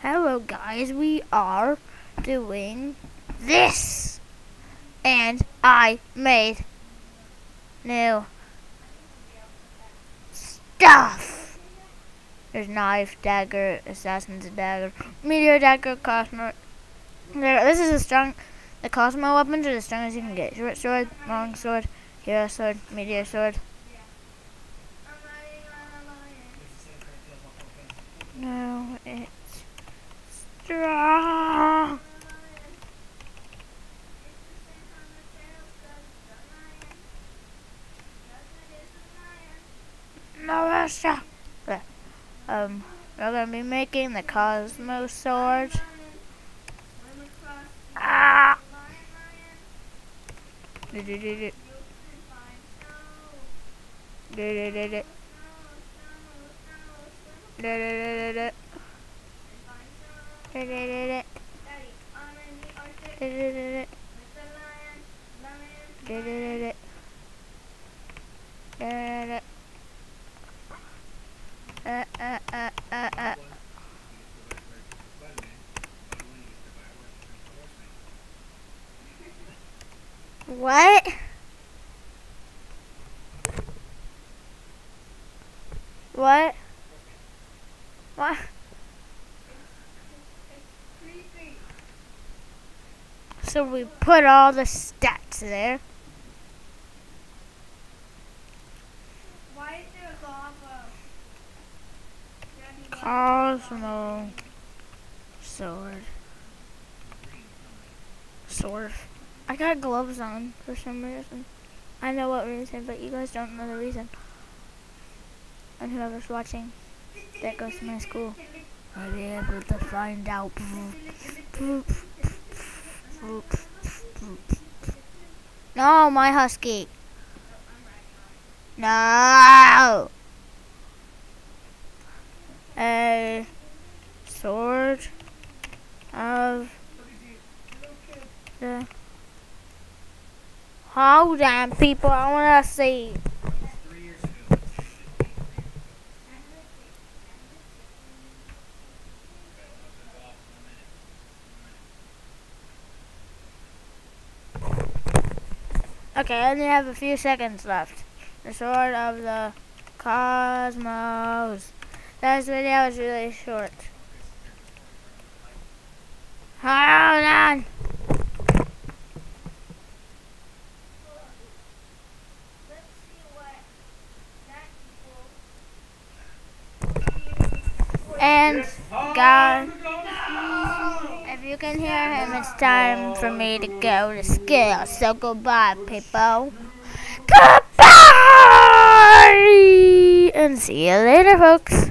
Hello guys, we are doing this. And I made new stuff. There's knife, dagger, assassin's dagger, meteor dagger, cosmo. There, this is a strong. The cosmo weapons are the strongest you can get. Short sword, long sword, hero sword, meteor sword. No, it's strong. Melissa. Um, we're gonna be making the Cosmo sword. Ah! Do do do. Do do do do. Do do do do do. What? What? What? So we put all the stats there. Why is there lava? Cosmo sword. Sword. I got gloves on for some reason. I know what reason, but you guys don't know the reason. And whoever's watching, that goes to my school. I'll be able to find out. No, my husky. No. A sword of the. Hold on, people. I want to see. Okay, I only have a few seconds left. The sword of the cosmos. This video is really short. Hold on. Let's see what that equals. And God, you can hear him, it's time for me to go to school. So goodbye, people. Goodbye! And see you later, folks.